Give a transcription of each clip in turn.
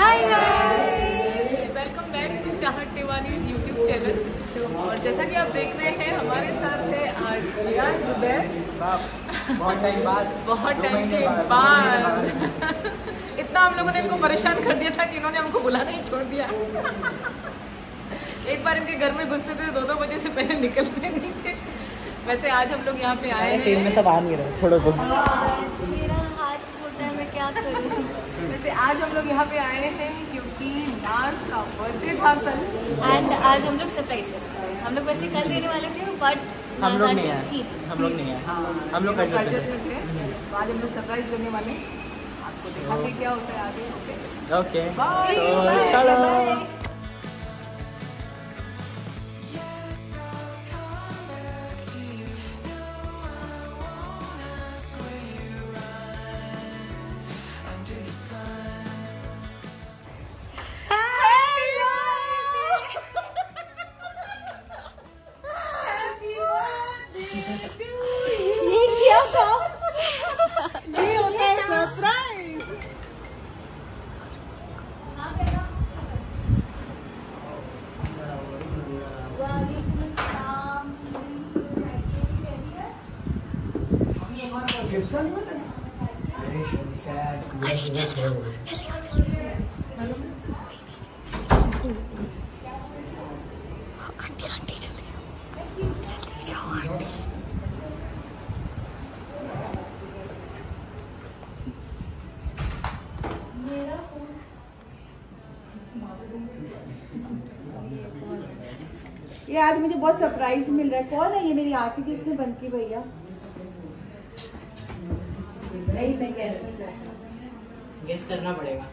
Hi guys welcome back to Chahat Tiwani YouTube channel और जैसा कि आप देख रहे हैं हमारे साथ है आज जुबैर। बहुत टाइम बाद। बहुत टाइम के बाद, इतना हम लोगों ने इनको परेशान कर दिया था कि इन्होंने हमको बुलाना ही छोड़ दिया। एक बार इनके घर में घुसते थे दो दो बजे से पहले निकलते नहीं थे। वैसे आज हम लोग यहाँ पे आए फ़िल्म में हैं सब आ नहीं रहे तो मेरा हाथ छोटा कर रही हूँ। करूँ वैसे आज हम लोग यहाँ पे आए हैं क्योंकि नाज का बर्थडे था कल। एंड आज हम लोग सरप्राइज़ देने वाले हैं। हम लोग वैसे कल देने वाले थे बट हम लोग नहीं है आए। हम लोग नहीं आए। हाँ, हम लोग कर सकते बजट में थे। तो आज हम लोग सरप्राइज़ देने वाले आपको दिखाते क्या होता है आगे? ओके ओके चलो। आंटी आंटी जल्दी जाओ जल्दी जाओ आंटी ये आज मुझे बहुत सरप्राइज़ मिल रहा है। कौन है ये मेरी आँखें किसने बंद की भैया? नहीं नहीं गैस नहीं गेस करना पड़ेगा।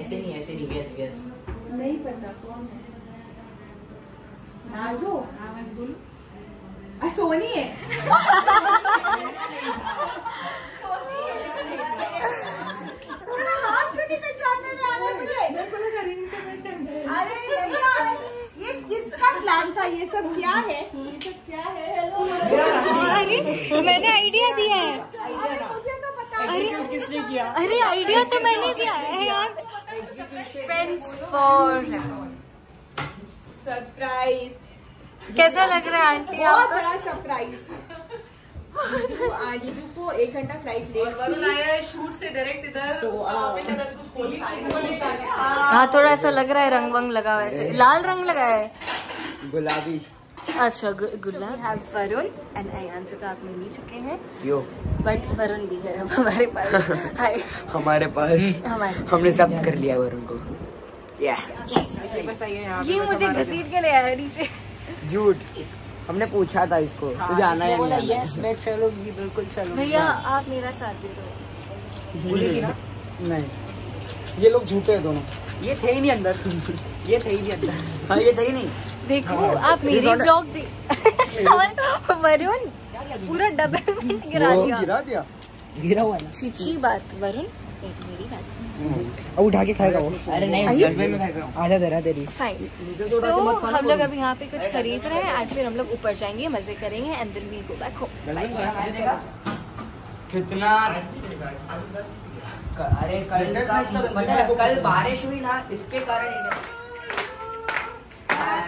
ऐसे नहीं ऐसे नहीं गैस गैस नहीं पता कौन है? नाजो। आ, सोनी है। पूरा हाथ नहीं पहचानने में आ रहा मुझे अरे भैया ये किसका प्लान था? ये सब क्या है? ये सब क्या है? हेलो अरे मैंने आइडिया दिया है। एग्जीक्यूट किसने किया? अरे आइडिया तो मैंने दिया है यार। फ्रेंड्स फॉर सरप्राइज़ कैसा लग रहा है आंटी बहुत बड़ा सरप्राइज़ आदित्य को एक घंटा फ़्लाइट लेट वरुण आया शूट से डायरेक्ट इधर So, uh, हाँ थोड़ा ऐसा लग रहा है रंग वंग लगा हुआ है। लाल रंग लगाया है। गुलाबी। अच्छा गुलाब हैव वरुण एंड अयान से तो आप मिल ही चुके हैं। यो। बट वरुण भी है हमारे पास। हाय हमारे पास। हमारे हमने जब्त कर लिया वरुण को। या ये मुझे घसीट के ले आया नीचे। झूठ हमने पूछा था इसको। तुझे आना है नहीं यस मैं चलूँगी बिल्कुल चलूँगी। भैया आप मेरा साथ दे दो। ना? नहीं। ये लोग झूठे हैं दोनों। ये थे ही नहीं अंदर। ये थे ही नहीं अंदर। हाँ ये थे ही नहीं। देखो आप मेरी ब्लॉग वरुण पूरा डबल गिरा दिया। गिरा दिया। गिरा हुआ छिछी बात वरुण मेरी बात। अब उठा के खाएगा वो। अरे नहीं में फेंक रहा आजा तेरा। तेरी फाइन सो हम लोग अभी यहाँ पे कुछ खरीद रहे हैं एंड फिर हम लोग ऊपर जाएँगे मज़े करेंगे and then we go back home कितना अरे कल का पता है कल बारिश हुई ना इसके कारण इन्हें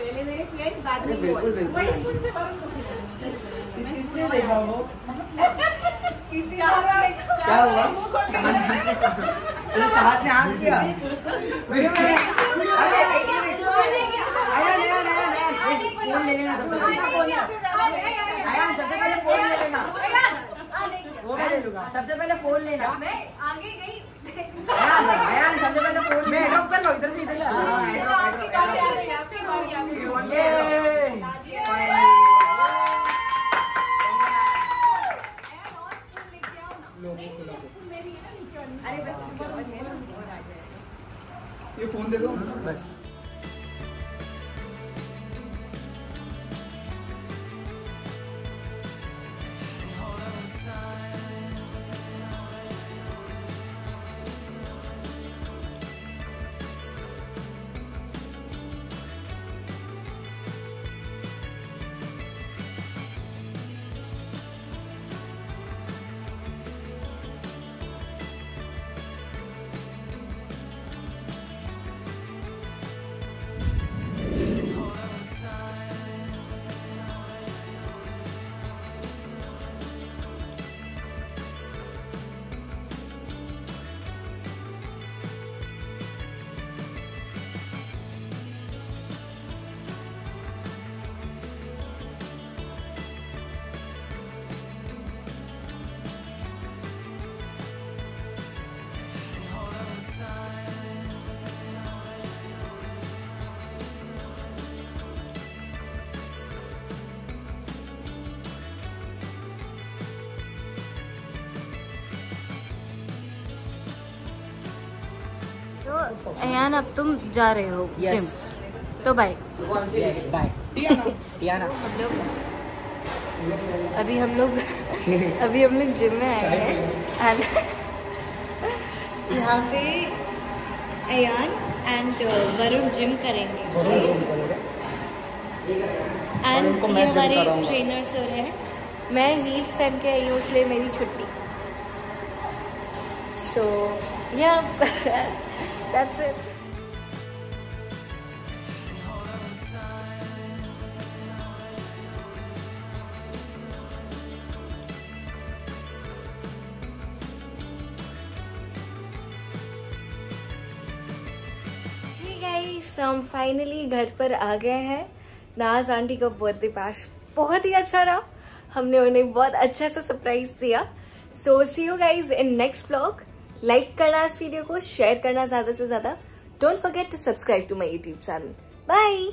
पहले मेरे फ्रेंड्स बाद में बिल्कुल बिल्कुल किसी क्या हुआ हाथ ने हाथ किया मेरे मेरे अरे एक मिनट आया नया नया नया फ़ोन ले लेना सबसे पहले अयान सबसे पहले फ़ोन ले लेना वो मैं ले लूँगा सबसे पहले फ़ोन लेना। मैं आगे गई। सबसे पहले फ़ोन मैं ड्रॉप कर लो इधर से इधर। ले हाँ, लो। Finally। ये। फ़ोन दे दो बस। तो अयान अब तुम जा रहे हो Yes. जिम तो बाय Yes, हम लोग अभी हम लोग अभी हम लोग जिम में आए हैं। यहाँ पे अयान एंड वरुण जिम करेंगे एंड ये हमारे। ट्रेनर सर हैं। मैं हील्स पहन के आई हूँ इसलिए मेरी छुट्टी। सो या दैट्स इट गाइस हम फाइनली घर पर आ गए हैं। नाज आंटी का बर्थडे पास बहुत ही अच्छा रहा। हमने उन्हें बहुत अच्छा सा सरप्राइज़ दिया। So see you guys in next blog like करना इस वीडियो को शेयर करना ज़्यादा से ज़्यादा. Don't forget to subscribe to my YouTube channel bye